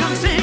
oceans